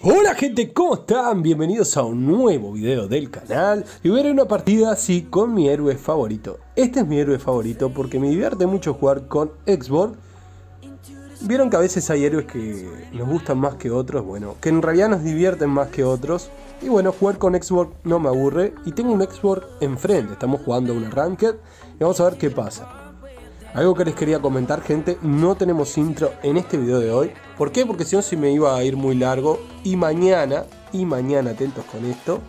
Hola gente, ¿cómo están? Bienvenidos a un nuevo video del canal y voy a ver una partida así con mi héroe favorito. Este es mi héroe favorito porque me divierte mucho jugar con Xbox. Vieron que a veces hay héroes que nos gustan más que otros, bueno, que en realidad nos divierten más que otros. Y bueno, jugar con Xbox no me aburre y tengo un Xbox enfrente, estamos jugando un Ranked y vamos a ver qué pasa. Algo que les quería comentar, gente, no tenemos intro en este video de hoy. ¿Por qué? Porque si no se me iba a ir muy largo. Y mañana, y mañana, atentos con esto,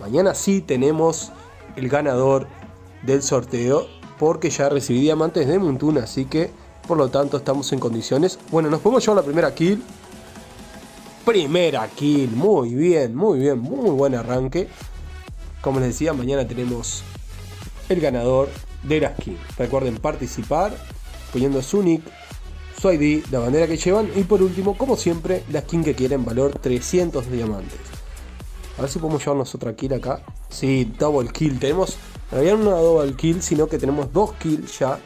mañana sí tenemos el ganador del sorteo. Porque ya recibí diamantes de Montuna, así que por lo tanto estamos en condiciones. Bueno, nos podemos llevar la primera kill. Primera kill, muy bien, muy bien, muy buen arranque. Como les decía, mañana tenemos el ganador de la skin. Recuerden participar poniendo su nick, su ID, la bandera que llevan y por último, como siempre, la skin que quieren valor 300 diamantes. A ver si podemos llevarnos otra kill acá. Sí, double kill. Tenemos, no había una double kill, sino que tenemos dos kills ya.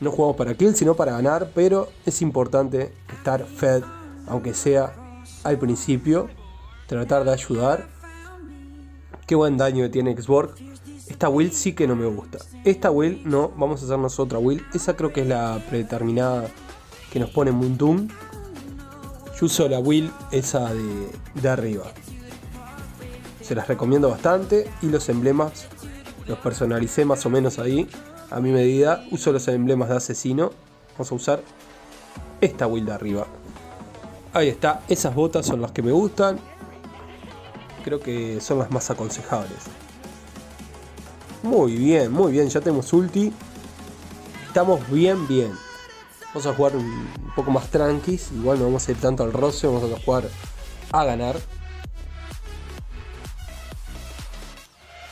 No jugamos para kill, sino para ganar, pero es importante estar fed, aunque sea al principio. Tratar de ayudar. Qué buen daño tiene Xborg. Esta will sí que no me gusta. Esta will no, vamos a hacernos otra will. Esa creo que es la predeterminada que nos pone Mundum. Yo uso la will esa de, de arriba. Se las recomiendo bastante. Y los emblemas los personalicé más o menos ahí. A mi medida. Uso los emblemas de asesino. Vamos a usar esta will de arriba. Ahí está. Esas botas son las que me gustan. Creo que son las más aconsejables. Muy bien, muy bien. Ya tenemos ulti. Estamos bien, bien. Vamos a jugar un poco más tranquis. Igual no vamos a ir tanto al roce. Vamos a jugar a ganar.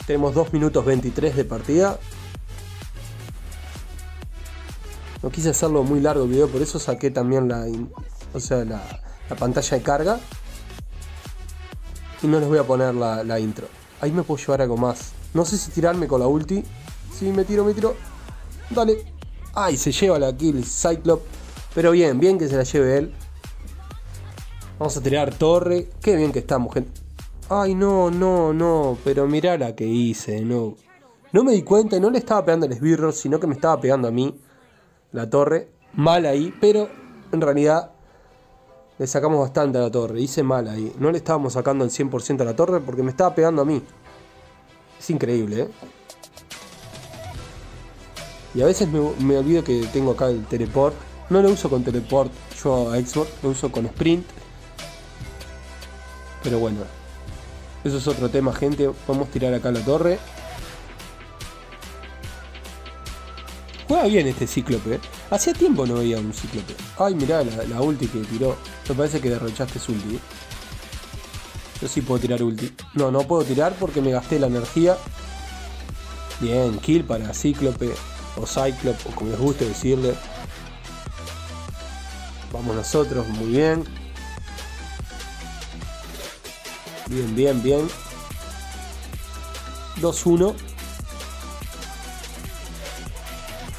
Tenemos 2 minutos 23 de partida. No quise hacerlo muy largo el video, por eso saqué también la, o sea, la, la pantalla de carga. Y no les voy a poner la intro. Ahí me puedo llevar algo más. No sé si tirarme con la ulti. Sí, me tiro, me tiro. Dale. Ay, se lleva la kill Cyclop. Pero bien, bien que se la lleve él. Vamos a tirar torre. Qué bien que estamos, gente. Ay, no, no, no. Pero mirá la que hice, no. No me di cuenta y no le estaba pegando el esbirro, sino que me estaba pegando a mí. La torre. Mal ahí, pero en realidad le sacamos bastante a la torre. Hice mal ahí. No le estábamos sacando el 100% a la torre porque me estaba pegando a mí. Es increíble, ¿eh? Y a veces me, me, olvido que tengo acá el teleport. No lo uso con teleport yo a Xbox, lo uso con sprint. Pero bueno, eso es otro tema, gente. Vamos a tirar acá la torre. Juega bien este cíclope. ¿eh? Hacía tiempo no veía un cíclope. Ay, mirá la, la ulti que tiró. Me parece que derrochaste su ulti. Yo sí puedo tirar ulti. No, no puedo tirar porque me gasté la energía. Bien, kill para Cíclope o Cyclope o como les guste decirle. Vamos nosotros, muy bien. Bien, bien, bien. 2-1.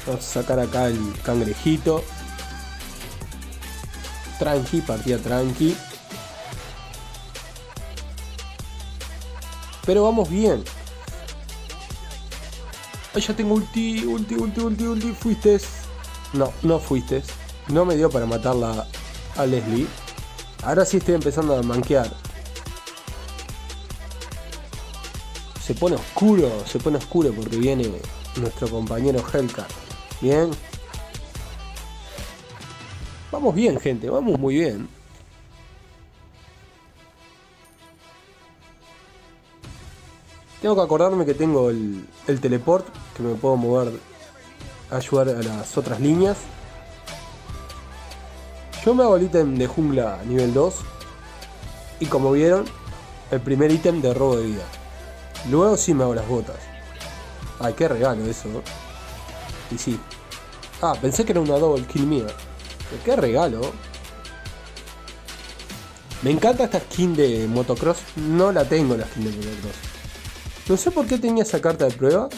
Vamos a sacar acá el cangrejito. Tranqui, partida tranqui. Pero vamos bien. Ay, ya tengo ulti, ulti, ulti, ulti, ulti. Fuiste. No, no fuiste. No me dio para matarla a Leslie. Ahora sí estoy empezando a manquear. Se pone oscuro, se pone oscuro porque viene nuestro compañero Hellcat. Bien. Vamos bien, gente, vamos muy bien. Tengo que acordarme que tengo el, el, teleport, que me puedo mover ayudar a las otras líneas. Yo me hago el ítem de jungla nivel 2. Y como vieron, el primer ítem de robo de vida. Luego sí me hago las botas. Ay, qué regalo eso. Y sí. Ah, pensé que era una double kill mía. Qué regalo. Me encanta esta skin de motocross. No la tengo la skin de motocross. No sé por qué tenía esa carta de prueba.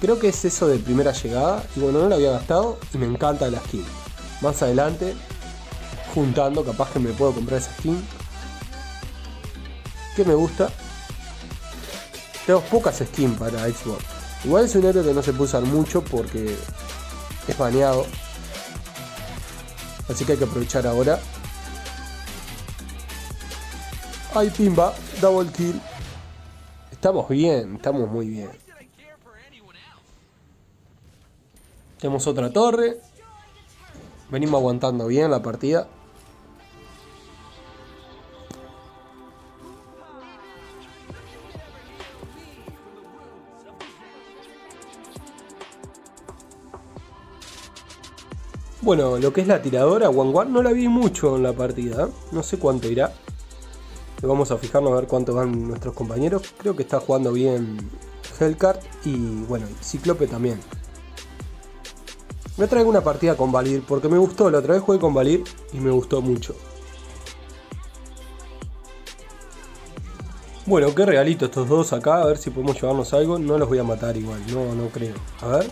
Creo que es eso de primera llegada. Y bueno, no la había gastado. Y me encanta la skin. Más adelante. juntando, capaz que me puedo comprar esa skin. Que me gusta. Tengo pocas skins para Xbox. Igual es un héroe que no se puede usar mucho porque es baneado. Así que hay que aprovechar ahora. Ay, pimba, double kill. Estamos bien, estamos muy bien. Tenemos otra torre. Venimos aguantando bien la partida. Bueno, lo que es la tiradora, One no la vi mucho en la partida. No sé cuánto irá. Vamos a fijarnos a ver cuánto van nuestros compañeros. Creo que está jugando bien Hellcart y bueno, Ciclope también. Me traigo una partida con Valir porque me gustó. La otra vez jugué con Valir y me gustó mucho. Bueno, qué regalito estos dos acá. A ver si podemos llevarnos algo. No los voy a matar igual. No, no creo. A ver.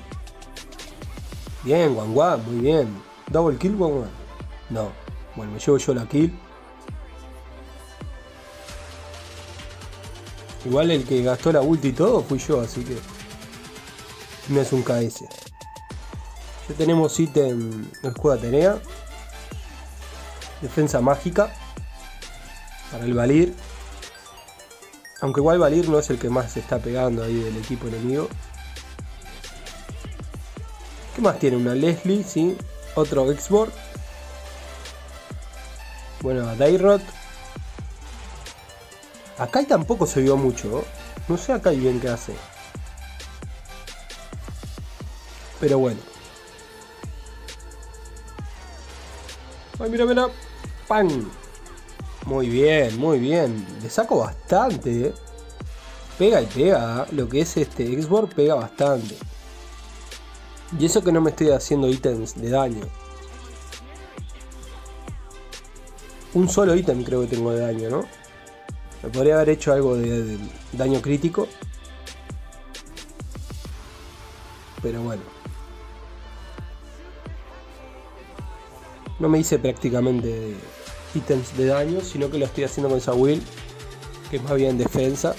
Bien, Guan muy bien. ¿Double kill, Guan No. Bueno, me llevo yo la kill. Igual el que gastó la ulti y todo fui yo, así que... Me es un KS. Ya tenemos ítem escudo Atenea. Defensa mágica. Para el Valir. Aunque igual Valir no es el que más se está pegando ahí del equipo enemigo. ¿Qué más tiene? Una Leslie, sí. Otro Xboard. Bueno, Dairot. Acá tampoco se vio mucho. No sé acá bien qué hace. Pero bueno. Ay, mira, mira. ¡Pam! Muy bien, muy bien. Le saco bastante. Eh. Pega y pega. Lo que es este Xboard pega bastante. Y eso que no me estoy haciendo ítems de daño. Un solo ítem creo que tengo de daño, ¿no? Me podría haber hecho algo de, daño crítico. Pero bueno. No me hice prácticamente ítems de daño, sino que lo estoy haciendo con esa will, que es más bien defensa.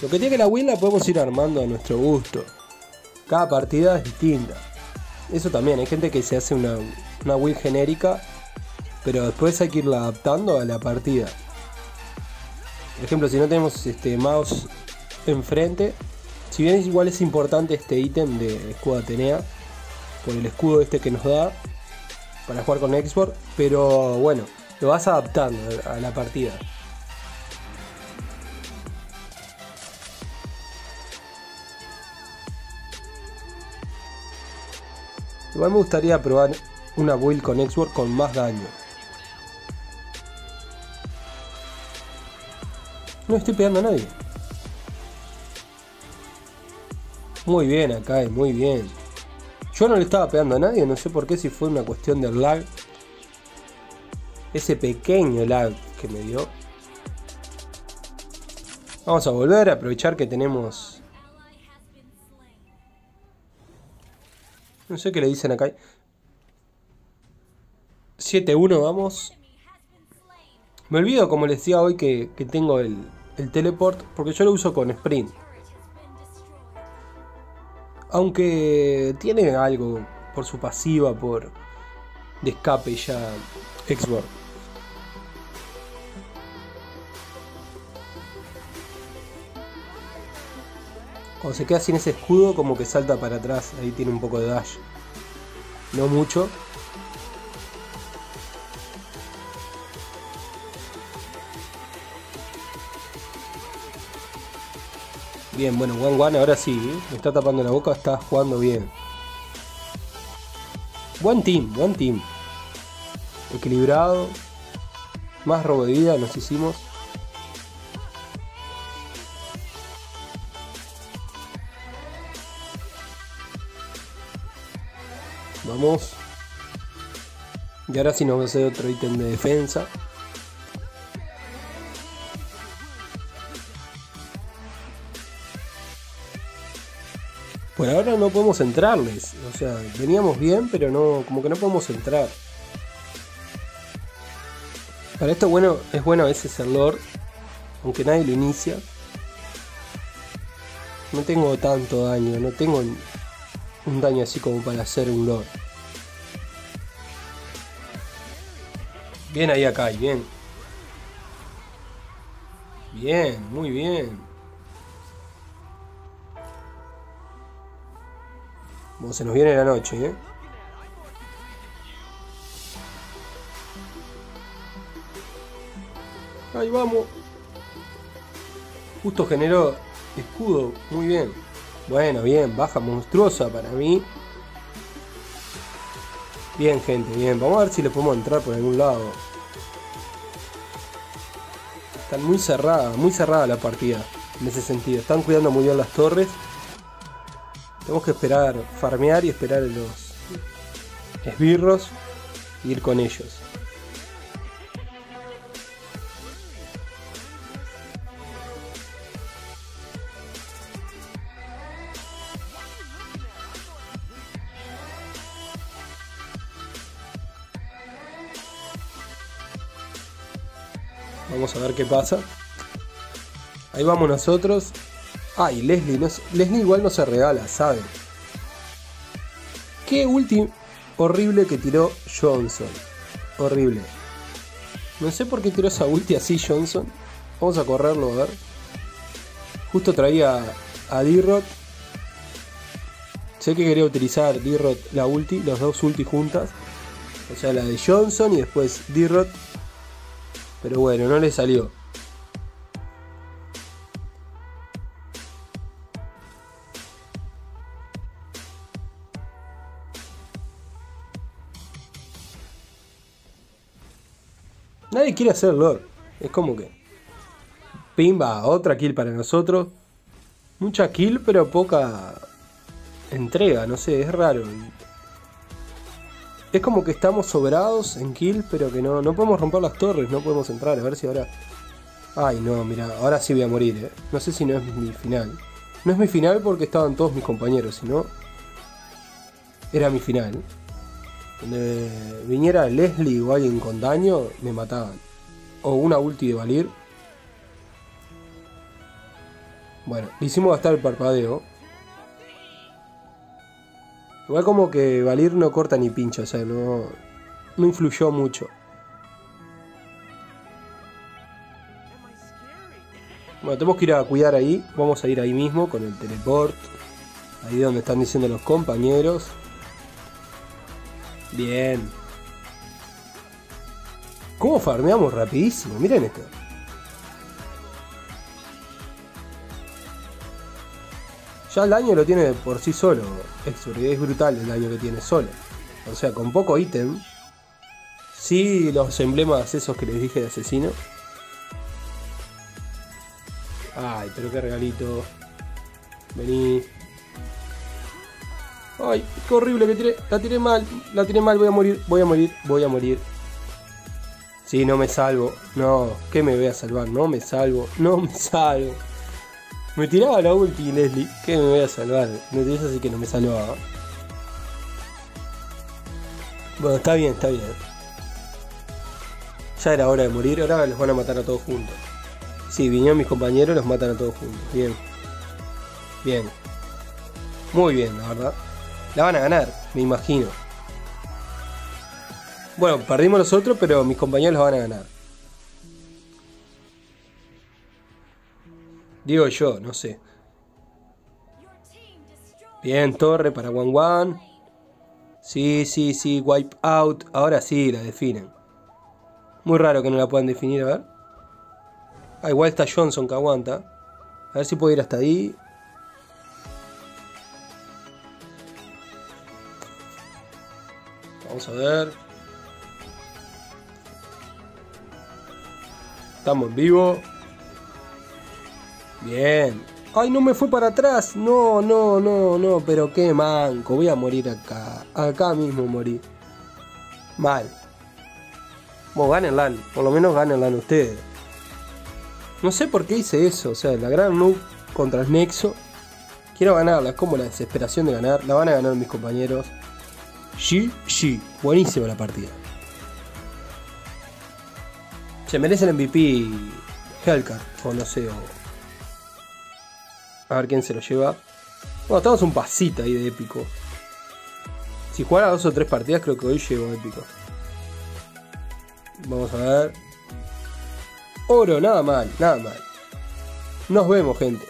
Lo que tiene que la will la podemos ir armando a nuestro gusto. Cada partida es distinta. Eso también, hay gente que se hace una, una win genérica, pero después hay que irla adaptando a la partida. Por ejemplo, si no tenemos este mouse enfrente, si bien igual es importante este ítem de escudo Atenea, por el escudo este que nos da para jugar con Export, pero bueno, lo vas adaptando a la partida. Igual me gustaría probar una build con Xbox con más daño. No estoy pegando a nadie. Muy bien acá, muy bien. Yo no le estaba pegando a nadie, no sé por qué, si fue una cuestión del lag. Ese pequeño lag que me dio. Vamos a volver a aprovechar que tenemos No sé qué le dicen acá. 7-1, vamos. Me olvido, como les decía hoy, que, tengo el, el teleport, porque yo lo uso con sprint. Aunque tiene algo por su pasiva, por de escape ya Xbox. Cuando se queda sin ese escudo, como que salta para atrás. Ahí tiene un poco de dash. No mucho. Bien, bueno, One One ahora sí, me está tapando la boca, está jugando bien. Buen team, buen team. Equilibrado. Más robo de vida nos hicimos. Vamos. Y ahora sí nos va a hacer otro ítem de defensa. Por ahora no podemos entrarles. O sea, veníamos bien, pero no. como que no podemos entrar. Para esto bueno, es bueno a veces el Lord, aunque nadie lo inicia. No tengo tanto daño, no tengo un daño así como para hacer un Lord. Bien ahí acá, bien. Bien, muy bien. Como se nos viene la noche, ¿eh? Ahí vamos. Justo generó escudo. Muy bien. Bueno, bien. Baja monstruosa para mí. Bien, gente, bien. Vamos a ver si le podemos entrar por algún lado. Están muy cerrada, muy cerrada la partida. En ese sentido. Están cuidando muy bien las torres. Tenemos que esperar, farmear y esperar los esbirros. E ir con ellos. Vamos a ver qué pasa. Ahí vamos nosotros. Ay, Leslie, no, Leslie igual no se regala, ¿saben? Qué último horrible que tiró Johnson. Horrible. No sé por qué tiró esa ulti así Johnson. Vamos a correrlo a ver. Justo traía a D-Rod. Sé que quería utilizar D-Rod la ulti, los dos ulti juntas. O sea, la de Johnson y después D-Rod pero bueno, no le salió. Nadie quiere hacer Lord. Es como que. Pimba, otra kill para nosotros. Mucha kill, pero poca entrega, no sé, es raro. Es como que estamos sobrados en kill, pero que no, no podemos romper las torres, no podemos entrar. A ver si ahora... Ay, no, mira, ahora sí voy a morir, eh. No sé si no es mi final. No es mi final porque estaban todos mis compañeros, sino... Era mi final. Donde viniera Leslie o alguien con daño, me mataban. O una ulti de Valir. Bueno, le hicimos gastar el parpadeo. Igual como que Valir no corta ni pincha, o sea, no, no influyó mucho. Bueno, tenemos que ir a cuidar ahí. Vamos a ir ahí mismo con el teleport. Ahí donde están diciendo los compañeros. Bien. ¿Cómo farmeamos rapidísimo? Miren esto. Ya el daño lo tiene por sí solo. Es, brutal el daño que tiene solo. O sea, con poco ítem. Sí, los emblemas esos que les dije de asesino. Ay, pero qué regalito. Vení. Ay, qué horrible que tiré. La tiré mal. La tiré mal. Voy a morir. Voy a morir. Voy a morir. Sí, no me salvo. No, ¿qué me voy a salvar? No me salvo. No me salvo. Me tiraba la ulti, Leslie. Que me voy a salvar. Me tiré así que no me salvaba. Bueno, está bien, está bien. Ya era hora de morir, ahora los van a matar a todos juntos. Sí, vinieron mis compañeros, los matan a todos juntos. Bien. Bien. Muy bien, la verdad. La van a ganar, me imagino. Bueno, perdimos nosotros, pero mis compañeros la van a ganar. Digo yo, no sé. Bien, torre para One One. Sí, sí, sí, wipe out. Ahora sí la definen. Muy raro que no la puedan definir, a ver. Ah, igual está Johnson que aguanta. A ver si puedo ir hasta ahí. Vamos a ver. Estamos en vivo. Bien. Ay, no me fue para atrás. No, no, no, no. Pero qué manco. Voy a morir acá. Acá mismo morí. Mal. Bueno, gánenla. Por lo menos gánenla ustedes. No sé por qué hice eso. O sea, la gran noob contra el Nexo. Quiero ganarla. Es como la desesperación de ganar. La van a ganar mis compañeros. GG. Buenísima la partida. Se merece el MVP Hellcat, o no sé, o... A ver quién se lo lleva. Bueno, estamos un pasito ahí de épico. Si jugara dos o tres partidas, creo que hoy llego épico. Vamos a ver. Oro, nada mal, nada mal. Nos vemos, gente.